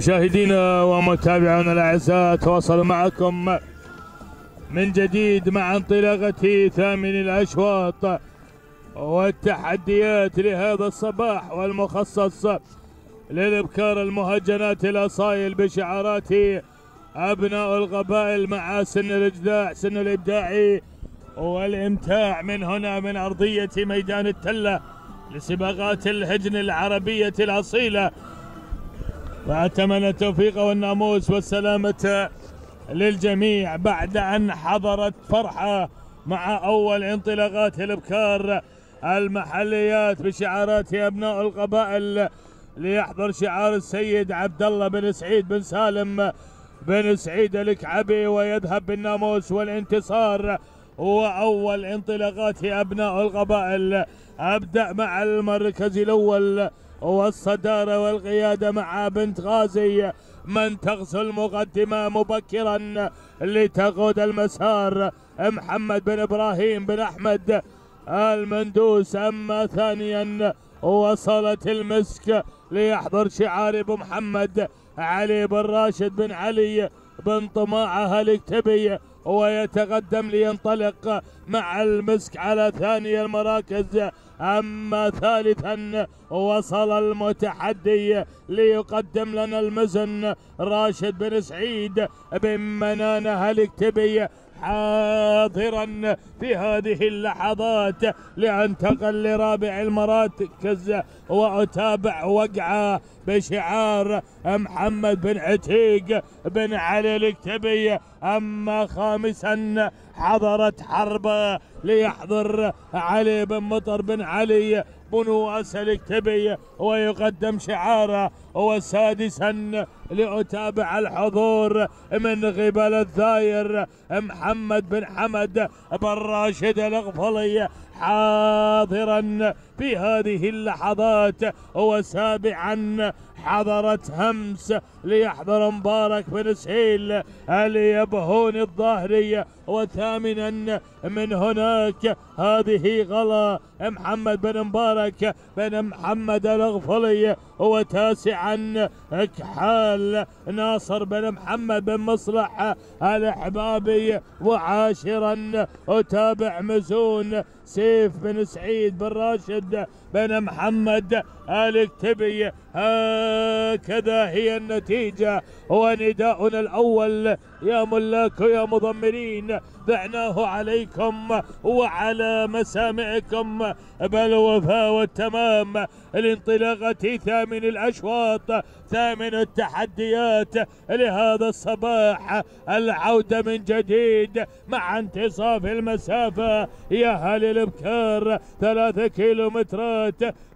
مشاهدينا ومتابعينا الأعزاء تواصل معكم من جديد مع انطلاقة ثامن الأشواط والتحديات لهذا الصباح والمخصص للإبكار المهجنات الأصايل بشعارات أبناء القبائل مع سن الإجداع سن الإبداع والإمتاع من هنا من أرضية ميدان التلة لسباقات الهجن العربية الأصيلة. وأتمنى التوفيق والناموس والسلامة للجميع بعد أن حضرت فرحة مع أول انطلاقات الإبكار المحليات بشعارات أبناء القبائل ليحضر شعار السيد عبد الله بن سعيد بن سالم بن سعيد الكعبي ويذهب بالناموس والانتصار. وأول انطلاقات أبناء القبائل. أبدأ مع المركز الأول. والصدارة والقيادة مع بنت غازي من تغزو المقدمة مبكرا لتقود المسار. محمد بن إبراهيم بن أحمد المندوس أما ثانيا وصلت المسك ليحضر شعار أبو محمد علي بن راشد بن علي بن طماعة الاكتبي ويتقدم لينطلق مع المسك على ثاني المراكز. أما ثالثا وصل المتحدي ليقدم لنا المزن راشد بن سعيد بن منانة الاكتبي حاضرا في هذه اللحظات لانتقل لرابع المراكز وأتابع وقعه بشعار محمد بن عتيق بن علي الاكتبي أما خامسا حضرت حربه ليحضر علي بن مطر بن علي بنواس الاكتبي ويقدم شعاره وسادسا لأتابع الحضور من قبل الثاير محمد بن حمد بن راشد الغفلي حاضرا في هذه اللحظات وسابعا حضرت همس ليحضر مبارك بن سهيل اليبهون الظاهري وثامنا من هناك. هذه غلا محمد بن مبارك بن محمد الغفلي وتاسعا كحال ناصر بن محمد بن مصلح الأحبابي وعاشرا. اتابع مزون سيف بن سعيد بن راشد بن محمد الاكتبي هكذا هي النتيجة. ونداؤنا الأول. يا ملاك ويا مضمرين دعناه عليكم وعلى مسامعكم. بالوفاء والتمام. الانطلاقة ثامن الأشواط ثامن التحديات. لهذا الصباح العودة من جديد مع انتصاف المسافة. يا هل الإبكار ثلاثة كيلومترات.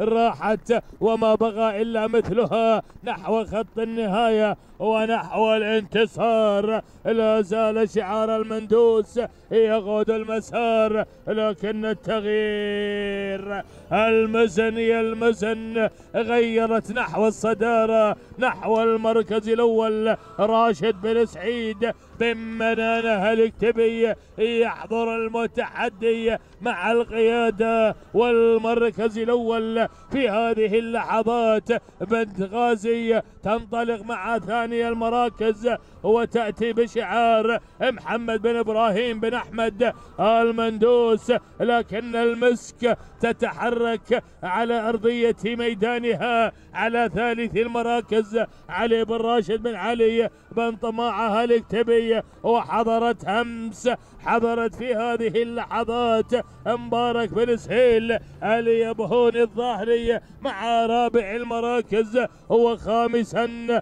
راحت وما بغى إلا مثلها نحو خط النهاية. ونحو الانتصار لا زال شعار المندوس يقود المسار لكن التغيير المزن يا المزن غيرت نحو الصدارة نحو المركز الأول راشد بن سعيد بن منانة الكتبي يحضر المتحدي مع القيادة والمركز الأول في هذه اللحظات. بنت غازي تنطلق مع ثاني المراكز وتأتي بشعار محمد بن إبراهيم بن أحمد المندوس لكن المسك تتحرك على أرضية ميدانها على ثالث المراكز. علي بن راشد بن علي بن طماعة الكتبي وحضرت همس حضرت في هذه اللحظات مبارك بن سهيل علي بهون الظاهري مع رابع المراكز وخامسا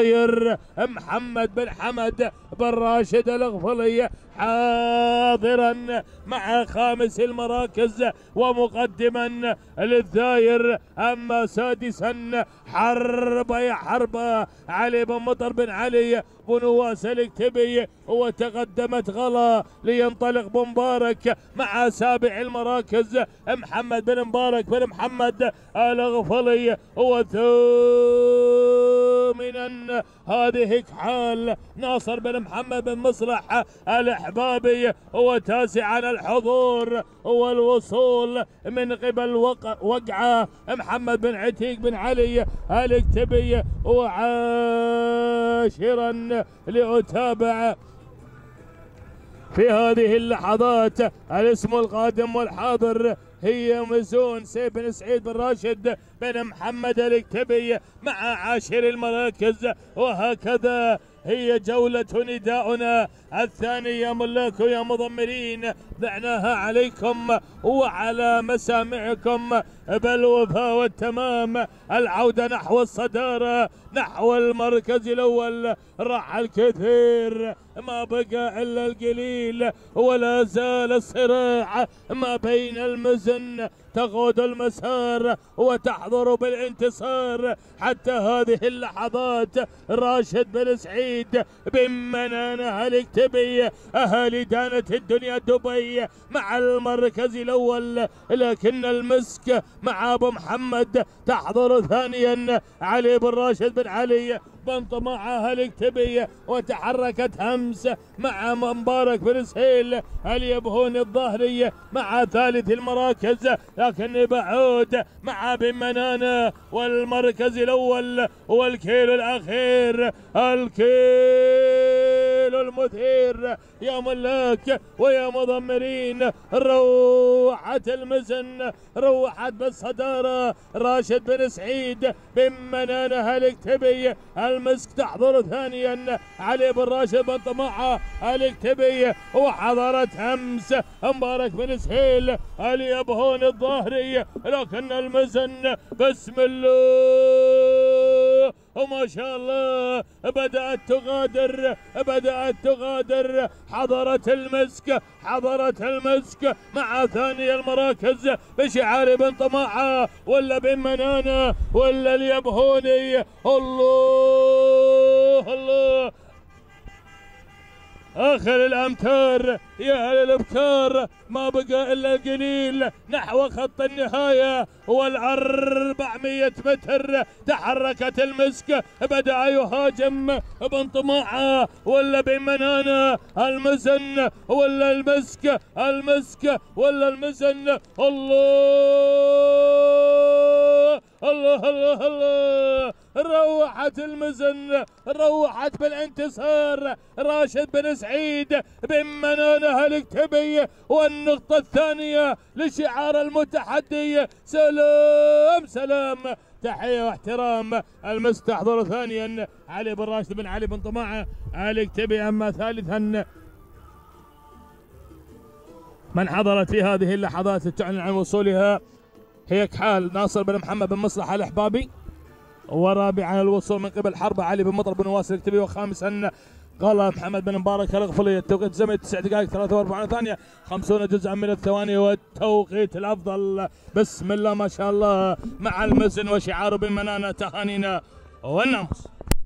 الثاير محمد بن حمد بن راشد الغفلي حاضرا مع خامس المراكز ومقدما للثاير. أما سادسا حرب يا حرب علي بن مطر بن علي بن نواس الكتبي وتقدمت غلا لينطلق بمبارك مع سابع المراكز. محمد بن مبارك بن محمد الغفلي وثامنا هذه كحال ناصر بن محمد بن مصلح الحبابي وتاسعا الحضور والوصول من قبل وقعة محمد بن عتيق بن علي الكتبي وعاشرا لأتابع في هذه اللحظات الاسم القادم والحاضر هي مزون سيف بن سعيد بن راشد بن محمد الكتبي مع عاشر المراكز وهكذا هي جولة نداؤنا الثاني يا ملاك ويا مضمرين. ضعناها عليكم وعلى مسامعكم بالوفاء والتمام العودة نحو الصدارة نحو المركز الأول. راح الكثير ما بقى إلا القليل ولا زال الصراع ما بين المزن. تقود المسار وتحضر بالانتصار. حتى هذه اللحظات راشد بن سعيد منانة الكتبي أهالي دانت الدنيا دبي مع المركز الأول لكن المسك مع أبو محمد تحضر ثانيا. علي بن راشد بن علي بنط معها الكتبية وتحركت همس مع مبارك بن سهيل. اليبهون الظهرية مع ثالث المراكز؟ لكن بعود مع بن منانة والمركز الأول والكيلو الأخير الكيلو المثير يا ملاك ويا مضمرين روحت المزن روحت بالصدارة راشد بن سعيد بن منانة الكتبي المسك تحضر ثانيا. علي بن راشد بن طماعة الكتبي وحضرت أمس مبارك بن سهيل. اليبهون الظاهري لكن المزن بسم الله. وما شاء الله بدأت تغادر بدأت تغادر. حضرت المسك حضرت المسك مع ثاني المراكز بشعار بن طماعة ولا بن منانة ولا اليبهوني. الله الله. آخر الأمتار يا أهل الأبكار ما بقى إلا القليل نحو خط النهاية والأربعمية متر تحركت المسك بدأ يهاجم بانطماعة ولا بمنانة المزن ولا المسك المسك ولا المزن الله! الله الله الله روحت المزن روحت بالانتصار. راشد بن سعيد بن منانه الكتبي والنقطة الثانية لشعار المتحدي. سلام سلام. تحية واحترام. المس تحضر ثانيا علي بن راشد بن علي بن طماعة. الكتبي أما ثالثا. من حضرت في هذه اللحظات تعلن عن وصولها. هي كحال ناصر بن محمد بن مصلح الأحبابي ورابعا الوصول من قبل حرب علي بن مطر بن واصل الكتبي وخامسا قال محمد بن مبارك الغفلي التوقيت زمن 9 دقائق 43 ثانية. 50 جزءا من الثواني والتوقيت الأفضل. بسم الله ما شاء الله مع المزن وشعار بمنانة تهانينا والناموس.